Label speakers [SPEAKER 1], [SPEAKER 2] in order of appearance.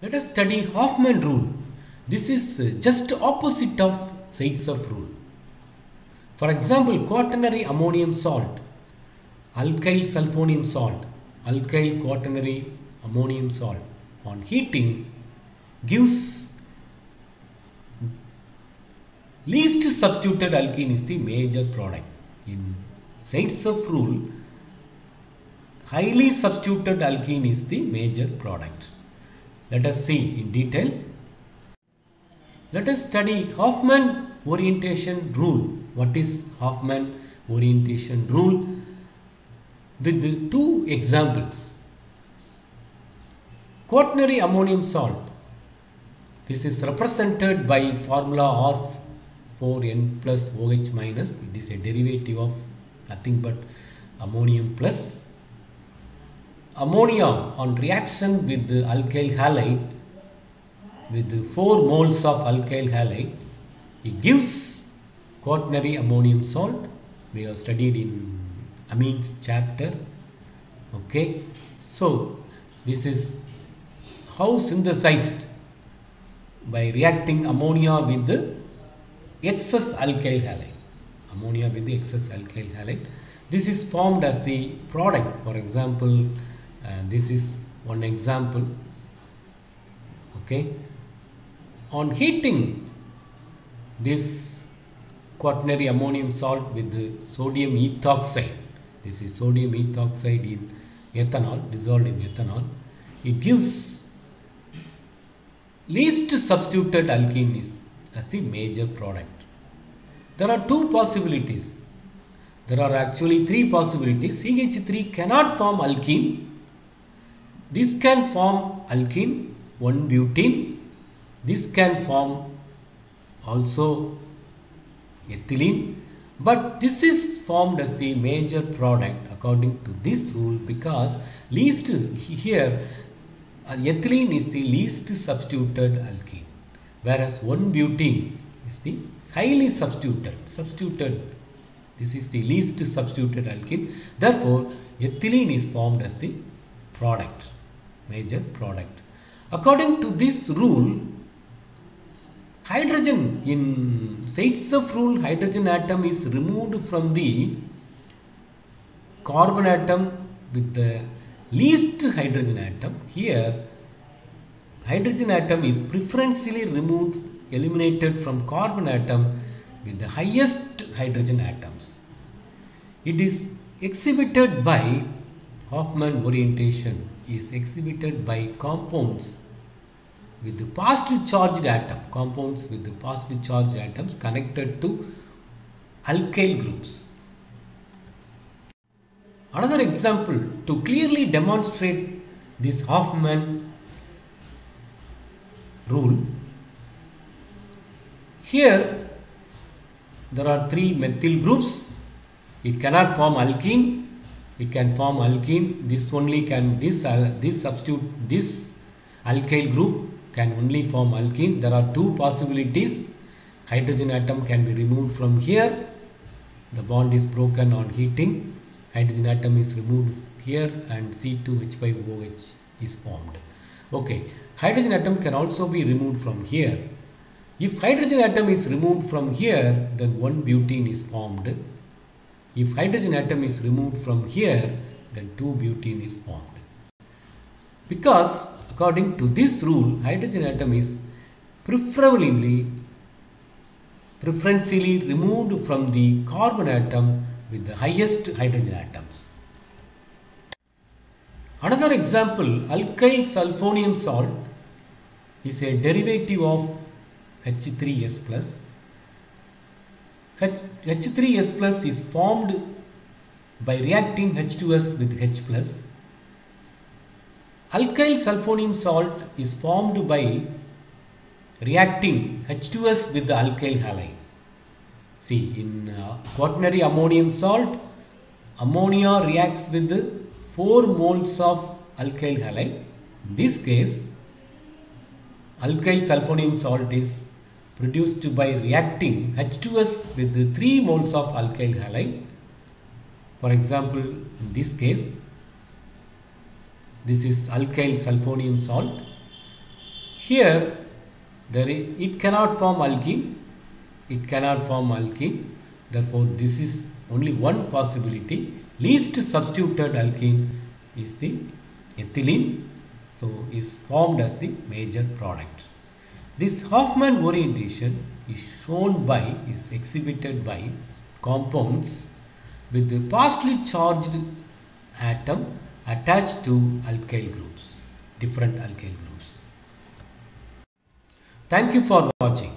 [SPEAKER 1] Let us study Hofmann rule. This is just opposite of Zaitsev rule. For example, quaternary ammonium salt, alkyl sulfonium salt, alkyl quaternary ammonium salt on heating gives least substituted alkene is the major product. In Zaitsev rule, highly substituted alkene is the major product. Let us see in detail. Let us study Hofmann orientation rule. What is Hofmann orientation rule? With two examples. Quaternary ammonium salt. This is represented by formula R4N plus OH minus. It is a derivative of nothing but ammonium plus ammonia on reaction with the alkyl halide with 4 moles of alkyl halide it gives quaternary ammonium salt. We have studied in amines chapter. Okay. So this is how synthesized by reacting ammonia with the excess alkyl halide. Ammonia with the excess alkyl halide. This is formed as the product. For example this is one example okay? On heating this quaternary ammonium salt with the sodium ethoxide this is sodium ethoxide in ethanol dissolved in ethanol it gives least substituted alkene as the major product. There are two possibilities. There are actually three possibilities. Ch3 cannot form alkene this can form alkene 1 butene. This can form also ethylene. But this is formed as the major product according to this rule because least here uh, ethylene is the least substituted alkene whereas 1 butene is the highly substituted substituted. This is the least substituted alkene. Therefore ethylene is formed as the product major product. According to this rule hydrogen in Zaitsev rule hydrogen atom is removed from the carbon atom with the least hydrogen atom. Here hydrogen atom is preferentially removed eliminated from carbon atom with the highest hydrogen atoms. It is exhibited by Hofmann orientation is exhibited by compounds with the positively charged atom compounds with the positively charged atoms connected to alkyl groups. Another example to clearly demonstrate this Hofmann rule. Here there are three methyl groups. It cannot form alkene it can form alkene. This only can this this substitute this alkyl group can only form alkene. There are two possibilities. Hydrogen atom can be removed from here. The bond is broken on heating. Hydrogen atom is removed here and C2H5OH is formed. Okay. Hydrogen atom can also be removed from here. If hydrogen atom is removed from here then one butene is formed if hydrogen atom is removed from here, then 2 butene is formed. Because according to this rule, hydrogen atom is preferably preferentially removed from the carbon atom with the highest hydrogen atoms. Another example, alkyl sulfonium salt is a derivative of H3S plus H, H3S plus is formed by reacting H2S with H plus. Alkyl sulfonium salt is formed by reacting H2S with the alkyl halide. See, in uh, quaternary ammonium salt, ammonia reacts with 4 moles of alkyl halide. In this case, alkyl sulfonium salt is produced by reacting H2S with 3 moles of alkyl halide. For example, in this case, this is alkyl sulfonium salt. Here there is, it cannot form alkene it cannot form alkene therefore this is only one possibility. Least substituted alkene is the ethylene. So is formed as the major product this Hofmann orientation is shown by is exhibited by compounds with the partially charged atom attached to alkyl groups different alkyl groups. Thank you for watching